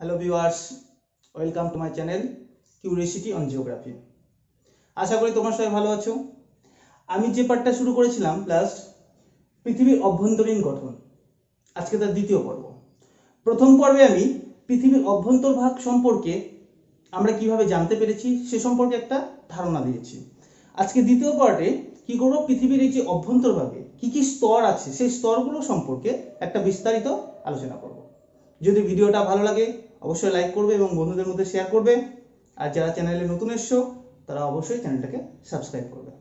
Hello viewers welcome to my channel curiosity on geography আশা করি তোমার সবাই ভালো আছো। আমি যে পার্টটা শুরু করেছিলাম লাস্ট পৃথিবীর অভ্যন্তরীণ গঠন। আজকে তার দ্বিতীয় পর্ব। প্রথম পর্বে আমি পৃথিবীর অভ্যন্তরভাগ সম্পর্কে আমরা কীভাবে জানতে পেরেছি সে সম্পর্কে একটা ধারণা দিয়েছি। আজকে দ্বিতীয় পার্টে কি করব? পৃথিবীর এই যে অভ্যন্তরভাগে কি কি স্তর আছে, সেই স্তরগুলো সম্পর্কে একটা বিস্তারিত আলোচনা করব। যদি ভিডিওটা ভালো লাগে, অবশ্যই লাইক করবে এবং বন্ধুদের মধ্যে শেয়ার করবে। আর যারা চ্যানেলে নতুন এসছো, তারা অবশ্যই চ্যানেলটাকে সাবস্ক্রাইব করবে।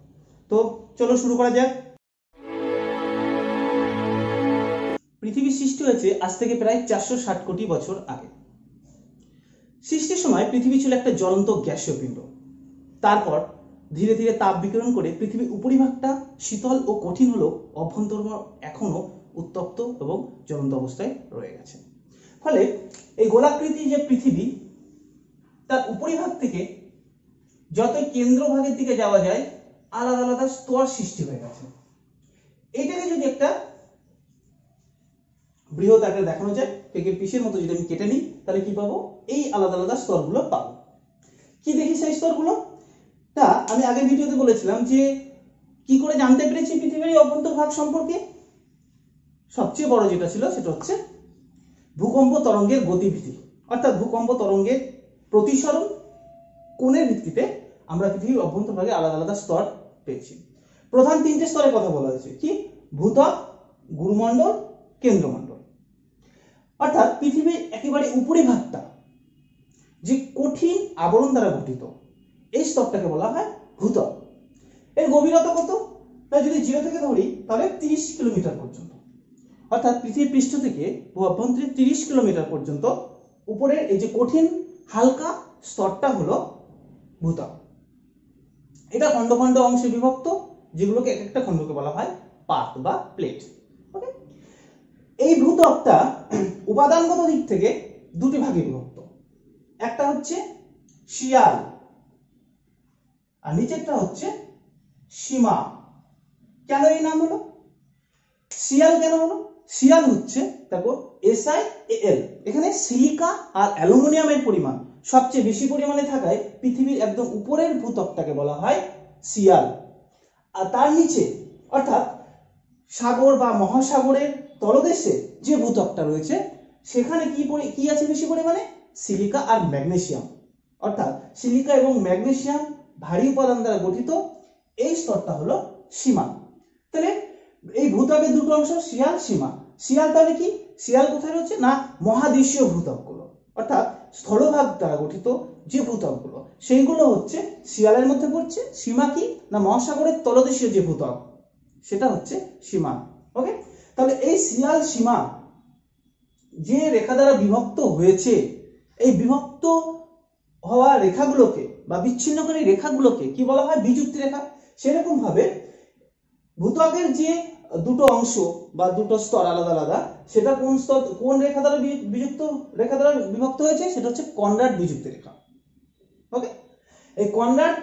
তো চলো শুরু করা যাক। পৃথিবী সৃষ্টি হয়েছে আজ থেকে প্রায় চারশো ষাট কোটি বছর আগে। সৃষ্টির সময় পৃথিবী ছিল একটা জ্বলন্ত গ্যাসীয় পিণ্ড। তারপর ধীরে ধীরে তাপ বিকিরণ করে পৃথিবীর উপরিভাগটা শীতল ও কঠিন হলেও অভ্যন্তর এখনও উত্তপ্ত এবং জ্বলন্ত অবস্থায় রয়ে গেছে। ফলে এই গোলাকৃতি যে পৃথিবী, তার উপরিভাগ থেকে যতই কেন্দ্রভাগের দিকে যাওয়া যায়, আলাদা আলাদা স্তর সৃষ্টি হয়ে গেছে। এইটাকে যদি একটা বৃহৎ আকারে দেখানো যায় পেকের পিসের মতো যদি আমি কেটে নিই, তাহলে কি পাবো? এই আলাদা আলাদা স্তরগুলো পাবো। কি দেখি সেই স্তরগুলো? তা, আমি আগের ভিডিওতে বলেছিলাম যে, কি করে জানতে পেরেছি পৃথিবীর অভ্যন্তর ভাগ সম্পর্কে? সবচেয়ে বড় যেটা ছিল, সেটা হচ্ছে ভূকম্প তরঙ্গের গতিবিধি। অর্থাৎ ভূকম্প তরঙ্গের প্রতিসরণ কোণের ভিত্তিতে আমরা পৃথিবীর অভ্যন্তরভাগে আলাদা আলাদা স্তর পেয়েছি। প্রধান তিনটে স্তরের কথা বলা হয়েছে। কি? ভূত্বক গুরুমণ্ডল, কেন্দ্রমণ্ডল। অর্থাৎ পৃথিবীর একেবারে উপরিভাগটা যে কঠিন আবরণ দ্বারা গঠিত, এই স্তরটাকে বলা হয় ভূত্বক এর গভীরতা কত? তাই যদি জিরো থেকে ধরি, তাহলে তিরিশ কিলোমিটার পর্যন্ত। অর্থাৎ পৃথিবীর পৃষ্ঠ থেকে ভূঅভ্যন্তরে তিরিশ কিলোমিটার পর্যন্ত, উপরের এই যে কঠিন হালকা স্তরটা হলো ভূত্বক এটা খণ্ড খণ্ড অংশে বিভক্ত, যেগুলোকে এক একটা খণ্ডকে বলা হয় পাত বা প্লেট। ওকে এই ভূত্বকটা উপাদানগত দিক থেকে দুটি ভাগে বিভক্ত। একটা হচ্ছে শিয়াল, আর নিচেরটা হচ্ছে সীমা। কেন এই নাম হলো? শিয়াল কেন হলো? শিয়াল হচ্ছে, দেখো এসআই এল এখানে সিলিকা আর অ্যালুমিনিয়ামের পরিমাণ। সবচেয়ে বেশি পরিমাণে থাকায় পৃথিবীর একদম উপরের ভূত্বকটাকে বলা হয় শিয়াল। আর তার নিচে, অর্থাৎ সাগর বা মহাসাগরের তলদেশে যে ভূত্বকটা রয়েছে, সেখানে কি কি আছে বেশি পরিমাণে? সিলিকা আর ম্যাগনেসিয়াম। অর্থাৎ সিলিকা এবং ম্যাগনেসিয়াম ভারী উপাদান দ্বারা গঠিত, এই স্তরটা হলো সীমা। তাহলে এই ভূত্বকের দুটো অংশ শিয়াল সীমা। শিয়াল তাহলে কি? শিয়াল কোথায় রয়েছে? না, মহাদেশীয় ভূত্বকগুলো। অর্থাৎ স্থলভাগ দ্বারা গঠিত যে ভূত্বকগুলো, সেইগুলো হচ্ছে শিয়ালের মধ্যে পড়ছে। সীমা কি? না, মহাসাগরের তলদেশীয় যে ভূত্বক, সেটা হচ্ছে সীমা। ওকে? তাহলে এই শিয়াল সীমা যে রেখা দ্বারা বিভক্ত হয়েছে, এই বিভক্ত হওয়া রেখাগুলোকে বা বিচ্ছিন্নকারী রেখাগুলোকে কি বলা হয়? বিযুক্তি রেখা। সেরকম ভাবে ভূত্বকের যে দুটো অংশ বা দুটো স্তর আলাদা আলাদা, সেটা কোন স্তর, কোন রেখা দ্বারা বিযুক্ত রেখা দ্বারা বিভক্ত হয়েছে? সেটা হচ্ছে কনরাড বিযুক্তি রেখা। ওকে এই কনরাড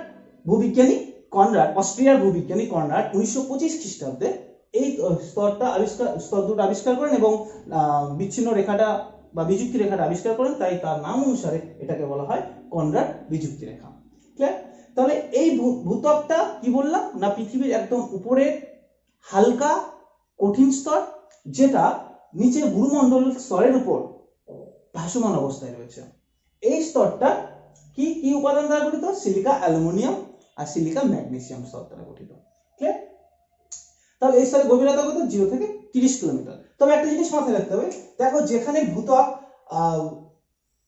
ভূবিজ্ঞানী, কনরাড, অস্ট্রিয়ার ভূবিজ্ঞানী কনরাড উনিশশো পঁচিশ খ্রিস্টাব্দে এই স্তরটা আবিষ্কার, স্তর দুটো আবিষ্কার করেন এবং বিচ্ছিন্ন রেখাটা বা বিযুক্তি রেখাটা আবিষ্কার করেন। তাই তার নাম অনুসারে এটাকে বলা হয় কনরাড বিযুক্তি রেখা। ক্লিয়ার তাহলে এই ভূত্বকটা কি বললাম? না পৃথিবীর একদম উপরের হালকা কঠিন স্তর যেটা নিচে গুরুমণ্ডল স্তরের উপর ভাসমান অবস্থায় রয়েছে। এই স্তরটা কি কি উপাদান দ্বারা গঠিত? সিলিকা অ্যালুমিনিয়াম আর সিলিকা ম্যাগনেসিয়াম স্তর দ্বারা গঠিত। ক্লিয়ার তাহলে এই স্তরের গভীরতা কত? জিরো থেকে তিরিশ কিলোমিটার। তবে একটা জিনিস মাথায় রাখতে হবে। দেখো যেখানে ভূত্বক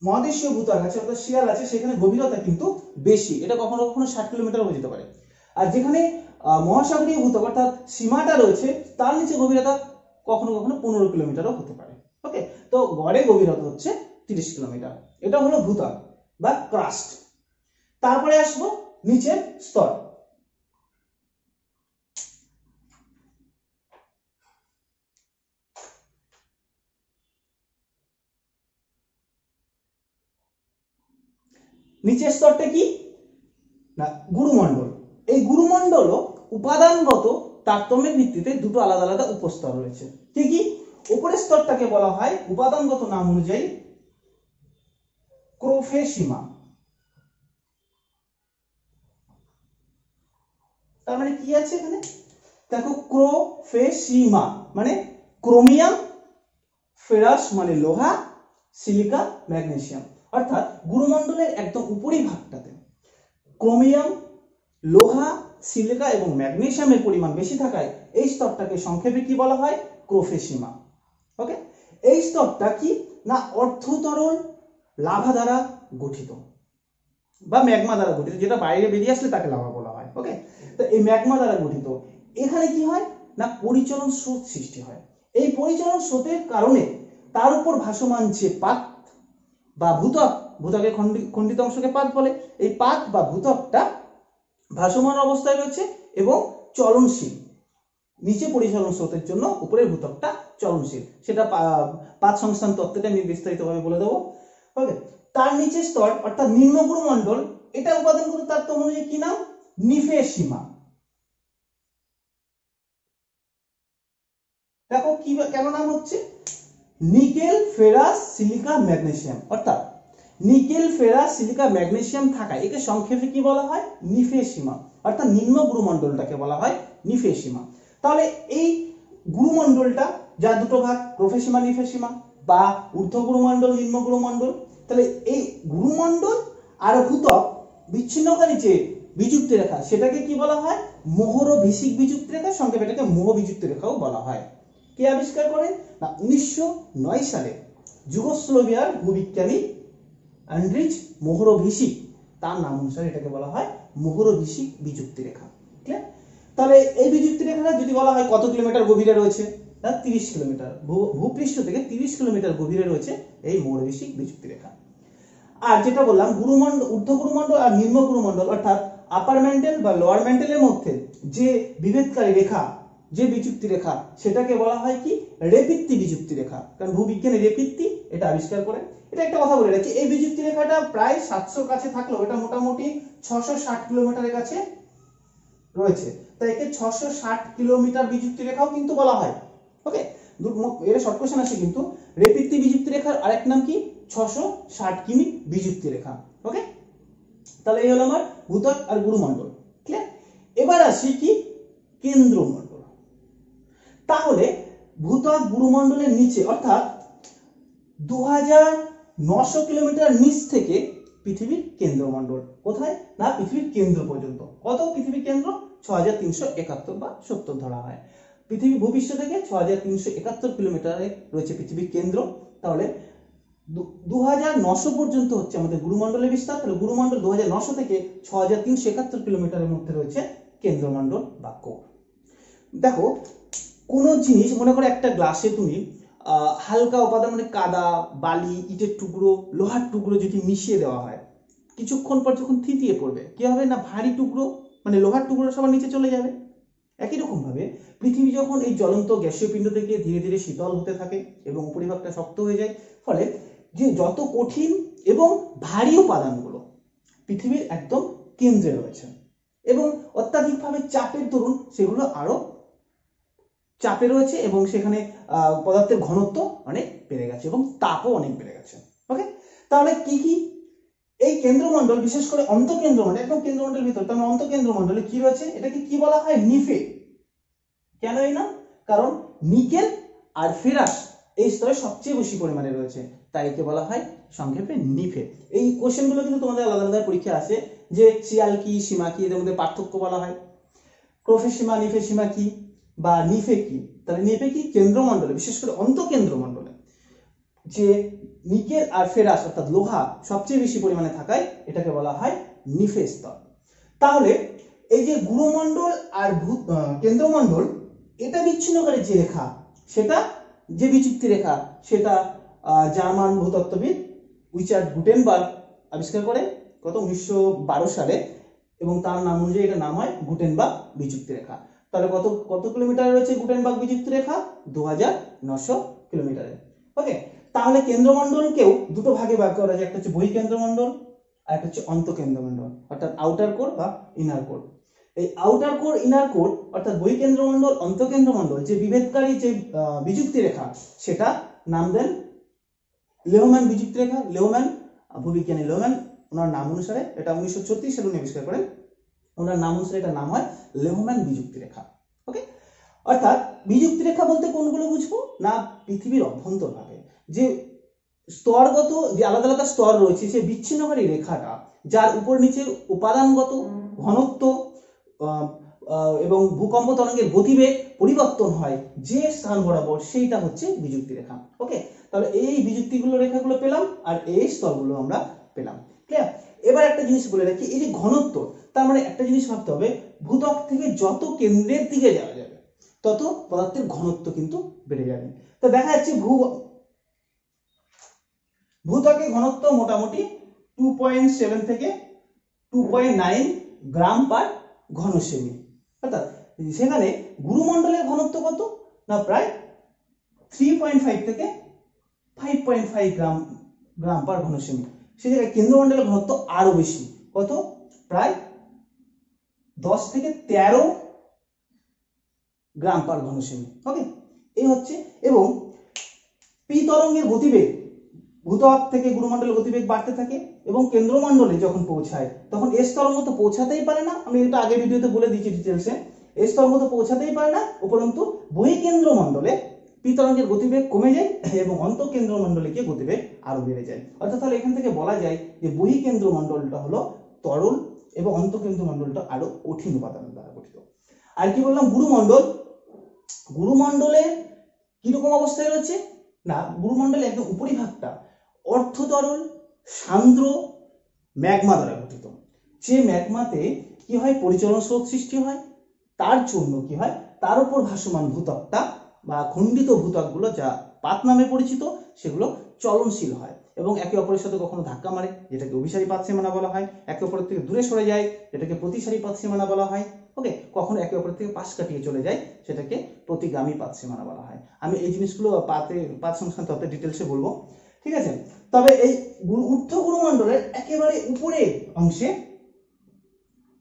মহাদেশীয় ভূত্বক আছে, অর্থাৎ শিয়াল আছে, সেখানে গভীরতা কিন্তু বেশি। এটা কখনো কখনো ষাট কিলোমিটার হয়ে যেতে পারে। আর যেখানে মহাসাগরীয় ভূত্বক অর্থাৎ সীমাটা রয়েছে, তার নিচে গভীরতা কখনো কখনো পনেরো কিলোমিটারও হতে পারে। ওকে? তো গড়ে গভীরতা হচ্ছে তিরিশ কিলোমিটার। এটা হলো ভূত্বক বা ক্রাস্ট। তারপরে আসব নিচের স্তর। নিচের স্তরটা কি? না, গুরুমণ্ডল। এই গুরুমণ্ডল উপাদানগত তারতম্যের ভিত্তিতে দুটো আলাদা আলাদা উপস্তর রয়েছে। কি কি? উপরের স্তরটাকে বলা হয় উপাদানগত নাম অনুযায়ী ক্রোফেসীমা। তার মানে কি আছে এখানে? দেখো, ক্রোফেসিমা মানে ক্রোমিয়াম, ফেরাস মানে লোহা, সিলিকা, ম্যাগনেসিয়াম। অর্থাৎ গুরুমণ্ডলের একদম উপরি ভাগটাতে ক্রোমিয়াম, লোহা, সিলিকা এবং ম্যাগনেসিয়ামের পরিমাণ বেশি থাকায় এই স্তরটাকে সংক্ষেপে কি বলা হয়? ক্রোফেসিমা। ওকে এই স্তরটা কি? না, অর্ধতরল লাভা দ্বারা গঠিত। বা ম্যাগমা দ্বারা গঠিত, যেটা বাইরে বেরিয়ে আসলে তাকে লাভা বলা হয়। ওকে তো এই ম্যাগমা দ্বারা গঠিত। এখানে কি হয়? না, পরিচলন স্রোত সৃষ্টি হয়। এই পরিচলন স্রোতের কারণে তার উপর ভাসমান যে পাত বা ভূতক ভূতকের খণ্ডিত অংশকে পাত বলে। এই পাত বা ভূতকটা ভাসমান অবস্থায় রয়েছে এবং চলনশীল, নিচে পরিচালন স্রোতের জন্য উপরের ভূতকটা চলনশীল। সেটা পাত সংস্থান তত্ত্বটা আমি বিস্তারিতভাবে বলে দেবো। ওকে, তার নিচে স্তর, অর্থাৎ নিম্নগুরু মণ্ডল এটা উপাদানগুলো তার তো অনুযায়ী কি নাম? নিফে সীমা দেখো কি কেন নাম হচ্ছে? Nickel, ferrous, silica, magnesium. অর্থাৎ নিকেল, ফেরাস, সিলিকা, ম্যাগনেসিয়াম থাকা একে সংক্ষেপে কি বলা হয়? নিফেসীমা। অর্থাৎ নিম্ন গুরুমণ্ডলটাকে বলা হয় নিফেসীমা। তাহলে এই গুরুমণ্ডলটা যা দুটো ভাগ, প্রফেসীমা, নিফেসীমা, বা ঊর্ধ্ব গুরুমণ্ডল, নিম্ন গুরুমণ্ডল, তাহলে এই গুরুমণ্ডল আর ভূতক বিচ্ছিন্নকারী যে বিযুক্তি রেখা, সেটাকে কি বলা হয়? মোহর ভিসিক বিযুক্তি রেখা, সংক্ষেপে এটাকে মোহ বিযুক্তি রেখাও বলা হয়। কে আবিষ্কার করে? না, উনিশশো নয় সালে যুগোস্লোভিয়ার ভূবিজ্ঞানী অ্যান্ড্রিজ মোহরভিসিক তার নাম অনুসারে এটাকে বলা হয় মোহরভিসিক বিযুক্তি রেখা ঠিক তাহলে এই বিযুক্তি রেখাটা যদি বলা হয় কত কিলোমিটার গভীরে রয়েছে? না, তিরিশ কিলোমিটার। ভূপৃষ্ঠ থেকে তিরিশ কিলোমিটার গভীরে রয়েছে এই মোহরভিসিক বিযুক্তি রেখা আর যেটা বললাম গুরুমণ্ডল ঊর্ধ্ব গুরুমণ্ডল আর নিম্ন গুরুমণ্ডল অর্থাৎ আপার ম্যান্টেল বা লোয়ার ম্যান্টেলের মধ্যে যে বিভেদকারী রেখা যে বিযুক্তি রেখা, সেটাকে বলা হয় কি? রেপিত্তি বিযুক্তি রেখা। কারণ ভূবিজ্ঞানে রেপিত্তি এটা আবিষ্কার করে এটা একটা কথা বলে রাখি, এই বিযুক্তি রেখাটা প্রায় সাতশোর কাছে থাকলেও, এটা মোটামুটি ছশো ষাট কিলোমিটারের কাছে রয়েছে। তাই একে ছশো ষাট কিলোমিটার বিযুক্তি রেখাও কিন্তু বলা হয়। ওকে? এর শর্ট কোশ্চেন আসে কিন্তু। রেপিত্তি বিযুক্তি রেখার আরেক নাম কি? ছশো ষাট কিমি বিযুক্তি রেখা। ওকে? তাহলে এই হলো আমার ভূতক আর গুরুমণ্ডল। ক্লিয়ার এবার আসি কি? কেন্দ্রমণ্ডল। তাহলে ভূত্বক গুরুমণ্ডলের নিচে, অর্থাৎ দু নশো কিলোমিটার নিচ থেকে পৃথিবীর কেন্দ্রমণ্ডল। কোথায়? না, পৃথিবীর কেন্দ্র পর্যন্ত। কত পৃথিবীর কেন্দ্র? ছ হাজার বা সত্তর ধরা হয়। পৃথিবী ভূপৃষ্ঠ থেকে ছ হাজার তিনশো একাত্তর কিলোমিটারে রয়েছে পৃথিবীর কেন্দ্র। তাহলে দু হাজার নশো পর্যন্ত হচ্ছে আমাদের গুরুমণ্ডলের বিস্তার। তাহলে গুরুমণ্ডল দু হাজার নশো থেকে ছ হাজার তিনশো একাত্তর কিলোমিটারের মধ্যে রয়েছে কেন্দ্রমণ্ডল বা কোর। দেখো কোনো জিনিস, মনে করো একটা গ্লাসে তুমি হালকা উপাদান মানে কাদা, বালি, ইটের টুকরো, লোহার টুকরো যদি মিশিয়ে দেওয়া হয়, কিছুক্ষণ পর যখন থিতিয়ে পড়বে, কি হবে না ভারী টুকরো মানে লোহার টুকরো সবার নিচে চলে যাবে? একই রকমভাবে পৃথিবী যখন এই জ্বলন্ত গ্যাসীয় পিণ্ড থেকে ধীরে ধীরে শীতল হতে থাকে এবং উপরিভাগটা শক্ত হয়ে যায়, ফলে যে যত কঠিন এবং ভারী উপাদানগুলো পৃথিবীর একদম কেন্দ্রে রয়েছে এবং অত্যাধিকভাবে চাপের দরুন সেগুলো আরও চাপে রয়েছে এবং সেখানে পদার্থের ঘনত্ব অনেক বেড়ে গেছে এবং তাপও অনেক বেড়ে গেছে। ওকে তাহলে কি কি? এই কেন্দ্রমণ্ডল, বিশেষ করে অন্তঃকেন্দ্রমণ্ডল, একদম কেন্দ্রমণ্ডলের ভিতর তার অন্তঃকেন্দ্রমণ্ডলে কি রয়েছে? এটাকে কি বলা হয়? নিফে। কেন এই না কারণ নিকেল আর ফেরাস এই স্তরে সবচেয়ে বেশি পরিমাণে রয়েছে। তাই একে বলা হয় সংক্ষেপে নিফে। এই কোশ্চেনগুলো কিন্তু তোমাদের আলাদা আলাদা পরীক্ষা আছে যে শিয়াল কি, সীমা কি, এদের মধ্যে পার্থক্য বলা হয়। ক্রোফে সীমা, নিফে সীমা কি? বা নিফে কি? তাহলে নিফে কি কেন্দ্রমণ্ডলে, বিশেষ করে অন্তঃকেন্দ্রমণ্ডলে, যে নিকেল আর ফেরাস অর্থাৎ লোহা সবচেয়ে বেশি পরিমাণে থাকায় এটাকে বলা হয় নিফে স্তর। তাহলে এই যে গুরুমণ্ডল আর কেন্দ্রমণ্ডল, এটা বিচ্ছিন্নকারী যে রেখা? সেটা, যে বিচিত্তি রেখা? সেটা জার্মান ভূতত্ত্ববিদ উইচার্ড গুটেনবার্গ আবিষ্কার করে কত উনিশশো বারো সালে এবং তার নাম অনুযায়ী এটা নাম হয় গুটেনবার্গ বিযুক্তি রেখা। তাহলে কত কত কিলোমিটার রয়েছে গুটেনবার্গ বিযুক্ত রেখা? দু কিলোমিটারে। ওকে তাহলে কেন্দ্রমণ্ডলকেও দুটো ভাগে ভাগ করা যায়। একটা হচ্ছে বহি কেন্দ্রমণ্ডল, আর একটা হচ্ছে অন্ত কেন্দ্রমণ্ডল অর্থাৎ আউটার কোর বা ইনার কোর এই আউটার কোর ইনার কোর অর্থাৎ বহি কেন্দ্রমণ্ডল অন্ত কেন্দ্রমণ্ডল যে বিভেদকারী, যে বিযুক্তি রেখা, সেটা নাম দেন লেহম্যান বিযুক্তি রেখা লেহম্যান ভূবিজ্ঞানী লেহম্যান ওনার নাম অনুসারে এটা উনিশশো ছত্রিশ সালে উনি আবিষ্কার করেন। ওনার নাম অনুসারে এটার নাম হয় লেহম্যান বিযুক্তি রেখা ওকে অর্থাৎ বিযুক্তি রেখা বলতে কোনগুলো বুঝব? না, পৃথিবীর অভ্যন্তরভাবে যে স্তরগত, যে আলাদা আলাদা স্তর রয়েছে, সেই বিচ্ছিন্নকারী রেখাটা, যার উপর নিচে উপাদানগত ঘনত্ব এবং ভূকম্প তরঙ্গের গতিবেগ পরিবর্তন হয় যে স্থান বরাবর, সেইটা হচ্ছে বিযুক্তি রেখা ওকে তাহলে এই বিযুক্তিগুলো রেখাগুলো পেলাম আর এই স্তরগুলো আমরা পেলাম ক্লিয়ার এবার একটা জিনিস বলে রাখি, এই যে ঘনত্ব তার মানে একটা জিনিস ভাবতে হবে, ভূত্বক থেকে যত কেন্দ্রের দিকে যাওয়া যাবে, তত পদার্থের ঘনত্ব কিন্তু বেড়ে যাবে। তো দেখা যাচ্ছে ভূ, ভূত্বকের ঘনত্ব মোটামুটি টু পয়েন্ট সেভেন থেকে two point nine gram per ঘন সেমি অর্থাৎ সেখানে গুরুমণ্ডলের ঘনত্ব কত? না, প্রায় থ্রি পয়েন্ট ফাইভ থেকে five point five gram gram per ঘন সেমি সে জায়গায় কেন্দ্রমণ্ডলের ঘনত্ব আরও বেশি। কত? প্রায় দশ থেকে তেরো গ্রাম পার ঘন সেমি ওকে এই হচ্ছে, এবং পি তরঙ্গের গতিবেগ ভূত্বক থেকে গুরুমণ্ডলের গতিবেগ বাড়তে থাকে, এবং কেন্দ্রমণ্ডলে যখন পৌঁছায়, তখন এস তরঙ্গ তো পৌঁছাতেই পারে না, আমি এটা আগের ভিডিওতে বলে দিয়েছি ডিটেলসে এস তরঙ্গ তো পৌঁছাতেই পারে না, উপরন্তু বহিকেন্দ্রমণ্ডলে পি তরঙ্গের গতিবেগ কমে যায়, এবং অন্তঃকেন্দ্রমণ্ডলে গিয়ে গতিবেগ আরও বেড়ে যায়। অর্থাৎ তাহলে এখান থেকে বলা যায় যে বহিকেন্দ্রমণ্ডলটা হলো তরল এবং অন্তঃকেন্দ্রমণ্ডলটা আরও কঠিন উপাদান দ্বারা গঠিত। আর কি বললাম? গুরুমণ্ডল। গুরুমণ্ডলে কীরকম অবস্থায় রয়েছে? না গুরুমণ্ডলে একদম উপরিভাগটা অর্ধতরল, সান্দ্র, ম্যাগমা দ্বারা গঠিত। যে ম্যাগমাতে কি হয়? পরিচলন স্রোত সৃষ্টি হয়। তার জন্য কি হয়? তার উপর ভাসমান ভূত্বকটা বা খণ্ডিত ভূত্বকগুলো যা পাত নামে পরিচিত, সেগুলো চলনশীল হয়। এবং একে অপরের সাথে কখনো ধাক্কা মারে, যেটাকে অভিসারী পাত সীমানা বলা হয়। একে অপরের থেকে দূরে সরে যায়, যেটাকে প্রতিসারী পাত সীমানা বলা হয়। ওকে? কখনো একে অপরের থেকে পাশ কাটিয়ে চলে যায়, সেটাকে প্রতিগামী পাত সীমানা বলা হয়। আমি এই জিনিসগুলো পাতে, পাত সংস্থান তত্ত্বে ডিটেলসে বলব। ঠিক আছে? তবে এই ঊর্ধ্ব গুরুমণ্ডলের একেবারে উপরের অংশে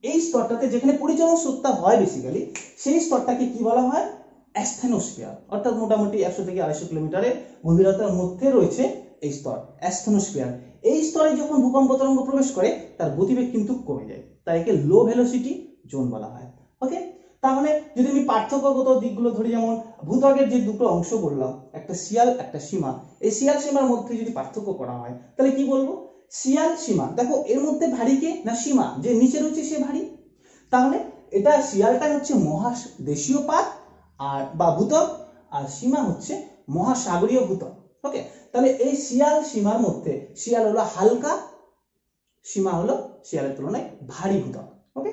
এই স্তরটাতে যেখানে পরিচালন স্রোতটা হয় বেসিক্যালি সেই স্তরটাকে কি বলা হয়? অ্যাস্থেনোস্ফিয়ার অর্থাৎ মোটামুটি একশো থেকে আড়াইশো কিলোমিটারের গভীরতার মধ্যে রয়েছে এই স্তর অ্যাস্থেনোস্ফিয়ার এই স্তরে যখন ভূকম্প তরঙ্গ প্রবেশ করে, তার গতিবেগ কিন্তু কমে যায়। তাই একে লো ভেলোসিটি জোন বলা হয়। ওকে তাহলে যদি আমি পার্থক্যগত দিকগুলো ধরি, যেমন ভূত্বকের যে দুটো অংশ বললাম, একটা শিয়াল, একটা সীমা। এই শিয়াল সীমার মধ্যে যদি পার্থক্য করা হয়, তাহলে কি বলব? শিয়াল সীমা। দেখো, এর মধ্যে ভারী কে না সীমা? যে নিচে রয়েছে সে ভারী। তাহলে, এটা শিয়ালটা হচ্ছে মহাদেশীয় পাত, আর বা ভূতক আর সীমা হচ্ছে মহাসাগরীয় ভূতক ওকে তাহলে এই শিয়াল সীমার মধ্যে, শিয়াল হলো হালকা, সীমা হলো শিয়ালের তুলনায় ভারী ভূতক ওকে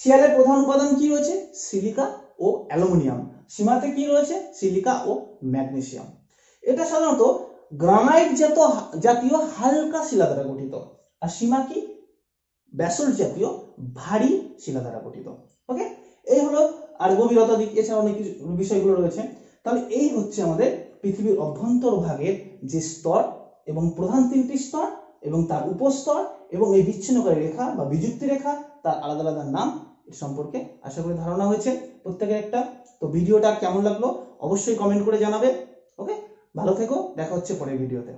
শিয়ালের প্রধান উপাদান কি রয়েছে? সিলিকা ও অ্যালুমিনিয়াম। সীমাতে কি রয়েছে? সিলিকা ও ম্যাগনেসিয়াম। এটা সাধারণত গ্রানাইট জাত, জাতীয় হালকা শিলা দ্বারা গঠিত। আর সীমা কি? ব্যাসল্ট জাতীয় ভারী শিলা দ্বারা গঠিত ওকে এই হলো আর গভীরতা দিক এছাড়া অনেক কিছু বিষয়গুলো রয়েছে। তাহলে এই হচ্ছে আমাদের পৃথিবীর অভ্যন্তর ভাগের যে স্তর এবং প্রধান তিনটি স্তর এবং তার উপস্তর এবং এই বিচ্ছিন্নকারী রেখা বা বিযুক্তি রেখা, তার আলাদা আলাদা নাম সম্পর্কে আশা করি ধারণা হয়েছে প্রত্যেকের একটা। তো ভিডিওটা কেমন লাগল অবশ্যই কমেন্ট করে জানাবে ওকে ভালো থেকো, দেখা হচ্ছে পরের ভিডিওতে।